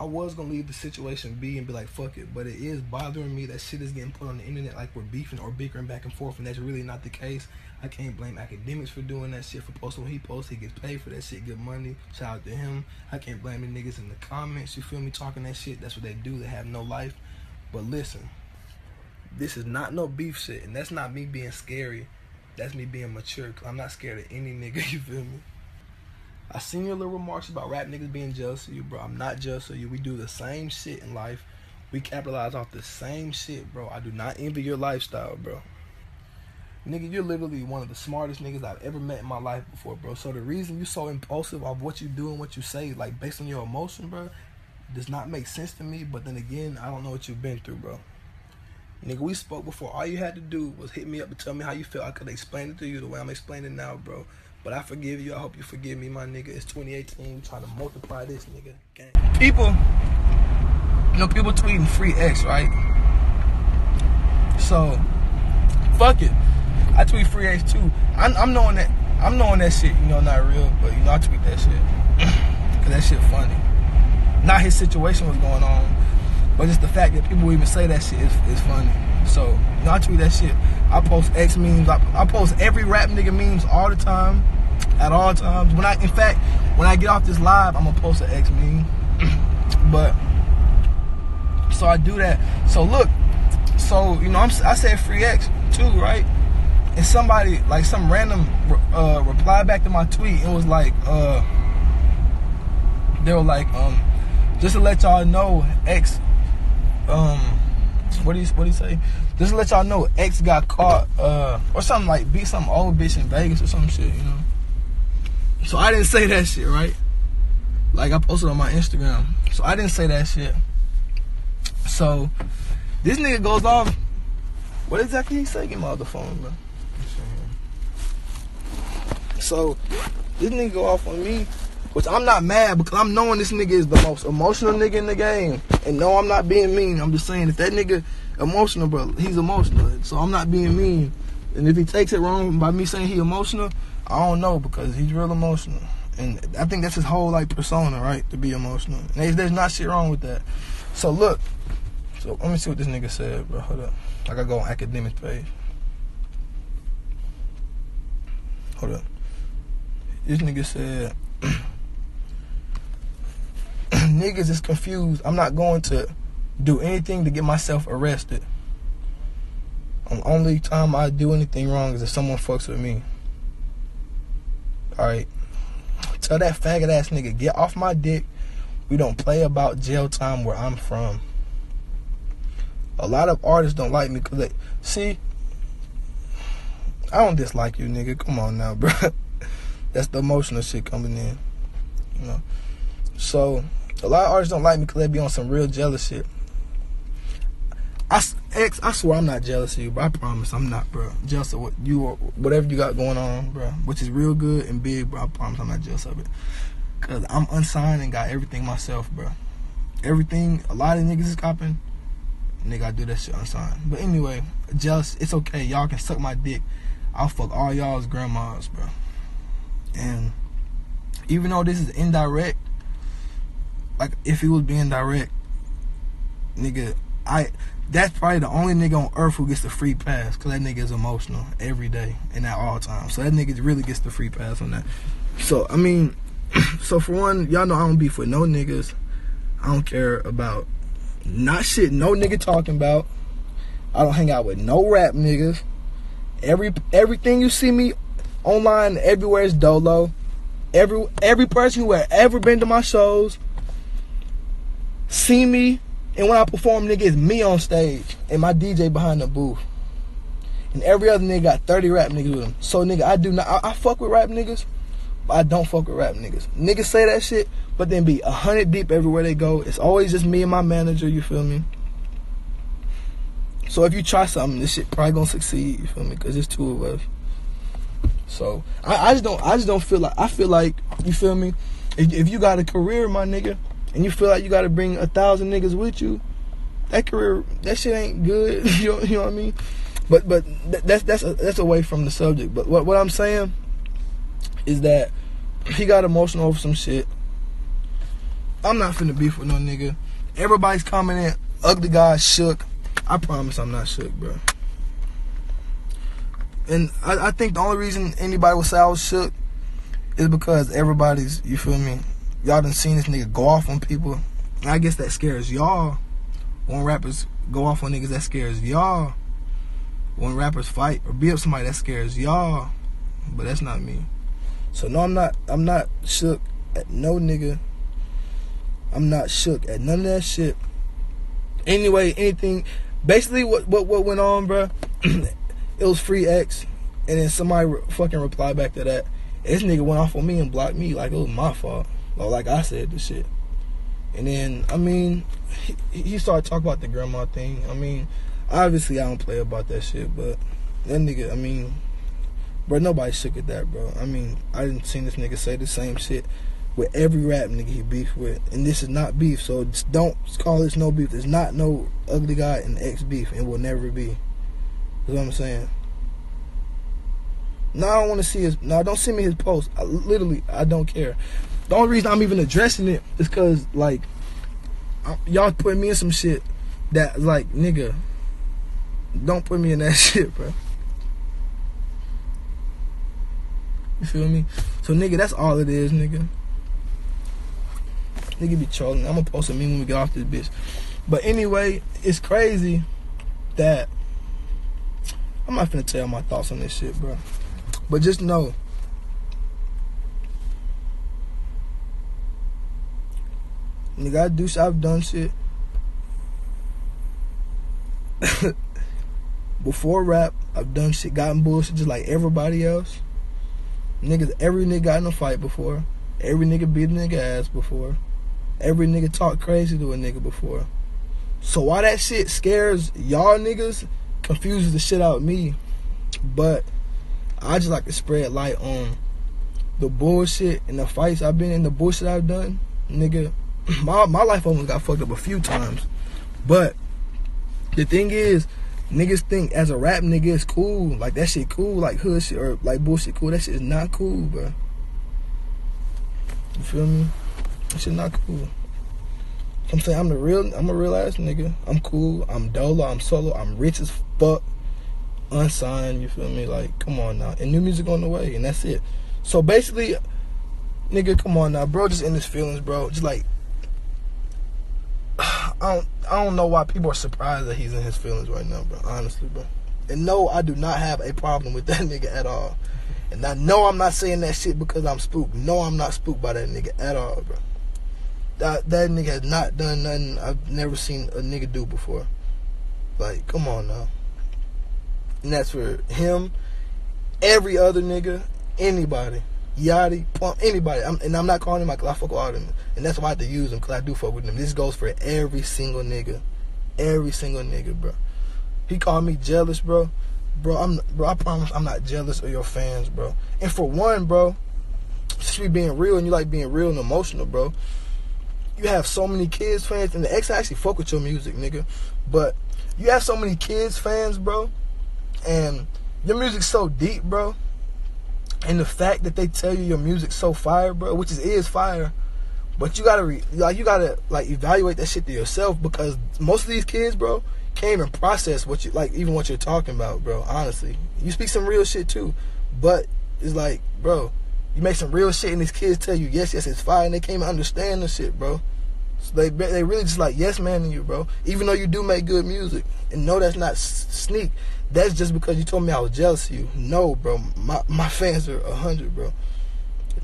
I was gonna leave the situation be and be like, fuck it, but it is bothering me that shit is getting put on the internet like we're beefing or bickering back and forth, and that's really not the case. I can't blame Akademiks for doing that shit for posting what he posts. He gets paid for that shit, good money. Shout out to him. I can't blame the niggas in the comments. You feel me talking that shit? That's what they do. They have no life. But listen, this is not no beef shit, and that's not me being scary. That's me being mature. Cause I'm not scared of any nigga. You feel me? I seen your little remarks about rap niggas being jealous of you, bro. I'm not jealous of you. We do the same shit in life. We capitalize off the same shit, bro. I do not envy your lifestyle, bro. Nigga, you're literally one of the smartest niggas I've ever met in my life before, bro. So the reason you so impulsive of what you do and what you say, like based on your emotion, bro, does not make sense to me. But then again, I don't know what you've been through, bro. Nigga, we spoke before. All you had to do was hit me up and tell me how you feel. I could explain it to you the way I'm explaining now, bro. But I forgive you. I hope you forgive me, my nigga. It's 2018. We trying to multiply this, nigga. Gang. People, you know, people tweeting free X, right? So, fuck it. I tweet free X too. I'm, I'm knowing that. I'm knowing that shit. You know, not real, but you know, I tweet that shit because that shit funny. Not his situation was going on, but just the fact that people even say that shit is, is funny. So, you know, I tweet that shit. I post X memes. I, I post every rap nigga memes all the time, at all times. When I, in fact, when I get off this live, I'm gonna post an X meme. but so I do that. So look, so you know, I'm, I said free X too, right? And somebody like some random uh, reply back to my tweet. It was like, uh, they were like, um, just to let y'all know, X, um, what do you what do you say? Just to let y'all know, X got caught, uh, or something like beat some old bitch in Vegas or some shit, you know. So I didn't say that shit, right? Like I posted on my Instagram. So I didn't say that shit. So this nigga goes off. What exactly he say? Get my other phone, bro. So this nigga go off on me, which I'm not mad because I'm knowing this nigga is the most emotional nigga in the game. And no, I'm not being mean. I'm just saying if that nigga emotional, bro, he's emotional. So I'm not being mean. And if he takes it wrong by me saying he emotional, I don't know because he's real emotional. And I think that's his whole like persona, right? To be emotional. And there's, there's not shit wrong with that. So look, so let me see what this nigga said, bro. Hold up. I gotta go on Akademiks page. Hold up. This nigga said, niggas is confused. I'm not going to do anything to get myself arrested. The only time I do anything wrong is if someone fucks with me. Alright. Tell that faggot ass nigga, get off my dick. We don't play about jail time where I'm from. A lot of artists don't like me because they see. I don't dislike you, nigga. Come on now, bro. That's the emotional shit coming in. You know. So a lot of artists don't like me because they be on some real jealous shit. I X, I swear I'm not jealous of you, bro. I promise I'm not, bro. Jealous of what you or whatever you got going on, bro. Which is real good and big, bro. I promise I'm not jealous of it. Cause I'm unsigned and got everything myself, bro. Everything, a lot of niggas is copping. Nigga, I do that shit unsigned. But anyway, jealous, it's okay. Y'all can suck my dick. I'll fuck all y'all's grandmas, bro. And even though this is indirect, like if it was being direct, nigga, I that's probably the only nigga on earth who gets the free pass because that nigga is emotional every day and at all times. So that nigga really gets the free pass on that. So I mean, so for one, y'all know I don't beef with no niggas. I don't care about not shit no nigga talking about. I don't hang out with no rap niggas. Every everything you see me online everywhere is dolo. Every every person who had ever been to my shows see me and when I perform, nigga, it's me on stage and my DJ behind the booth. And every other nigga got 30 rap niggas with him. So, nigga, I do not, I, I fuck with rap niggas, but I don't fuck with rap niggas. Niggas say that shit, but then be a hundred deep everywhere they go. It's always just me and my manager, you feel me? So if you try something, this shit probably gonna succeed, you feel me? Cause it's two of us. So I, I just don't I just don't feel like I feel like you feel me? If, if you got a career, my nigga, and you feel like you got to bring a thousand niggas with you, that career, that shit ain't good. you, know, you know what I mean? But but that's that's a, that's away from the subject. But what what I'm saying is that he got emotional over some shit, I'm not finna beef with no nigga. Everybody's commenting, Ugly God shook. I promise I'm not shook, bro. And I, I think the only reason anybody would say I was shook is because everybody's, you feel me? Y'all done seen this nigga go off on people. And I guess that scares y'all. When rappers go off on niggas, that scares y'all. When rappers fight or beat up somebody, that scares y'all. But that's not me. So no, I'm not. I'm not shook at no nigga. I'm not shook at none of that shit. Anyway, anything. Basically, what what what went on, bro? it was free X, and then somebody re- fucking replied back to that. This nigga went off on me and blocked me like it was my fault, or like I said the shit. And then I mean, he, he started talking about the grandma thing. I mean, obviously I don't play about that shit, but that nigga, I mean, bro, nobody shook at that, bro. I mean, I didn't see this nigga say the same shit with every rap nigga he beef with, and this is not beef. So don't call this no beef. There's not no Ugly God and X beef, and will never be. That's what I'm saying. Now I don't want to see his. Now don't send me his post. I, literally, I don't care. The only reason I'm even addressing it is because like I, y'all putting me in some shit that like nigga. Don't put me in that shit, bro. You feel me? So nigga, that's all it is, nigga. Nigga be trolling. I'm gonna post a meme when we get off this bitch. But anyway, it's crazy that I'm not finna tell my thoughts on this shit, bro. But just know. Nigga, I do I've done shit. Before rap, I've done shit, gotten bullshit just like everybody else. Niggas, every nigga got in a fight before. Every nigga beat a nigga ass before. Every nigga talk crazy to a nigga before. So why that shit scares y'all niggas, confuses the shit out of me. But I just like to spread light on the bullshit and the fights I've been in, the bullshit I've done. Nigga, my my life almost got fucked up a few times. But the thing is, niggas think as a rap nigga it's cool. Like that shit cool, like hood shit or like bullshit cool. That shit is not cool, bro. You feel me? That shit not cool. I'm saying I'm the real I'm a real ass nigga. I'm cool. I'm dolo. I'm solo. I'm rich as fuck. Unsigned, you feel me? Like, come on now. And new music on the way, and that's it. So basically, nigga, come on now, bro. Just in his feelings, bro. Just like I don't I don't know why people are surprised that he's in his feelings right now, bro. Honestly, bro. And no, I do not have a problem with that nigga at all. And I know I'm not saying that shit because I'm spooked. No, I'm not spooked by that nigga at all, bro. That that nigga has not done nothing I've never seen a nigga do before. Like, come on now. And that's for him, every other nigga, anybody. Yachty, Pump, anybody. I'm, and I'm not calling him like I fuck with all them. And that's why I have to use them because I do fuck with them. This goes for every single nigga. Every single nigga, bro. He called me jealous, bro. Bro, I'm bro, I promise I'm not jealous of your fans, bro. And for one, bro, just be being real and you like being real and emotional, bro. You have so many kids fans, and the ex actually fuck with your music, nigga. But you have so many kids fans, bro, and your music's so deep, bro. And the fact that they tell you your music's so fire, bro, which is is fire, but you gotta re, like you gotta like evaluate that shit to yourself because most of these kids, bro, can't even process what you like, even what you're talking about, bro. Honestly, you speak some real shit too, but it's like, bro, you make some real shit, and these kids tell you yes, yes, it's fire, and they can't even understand the shit, bro. So they they really just like yes man you, bro. Even though you do make good music, and no, that's not sneak. That's just because you told me I was jealous of you. No, bro. My my fans are a hundred, bro.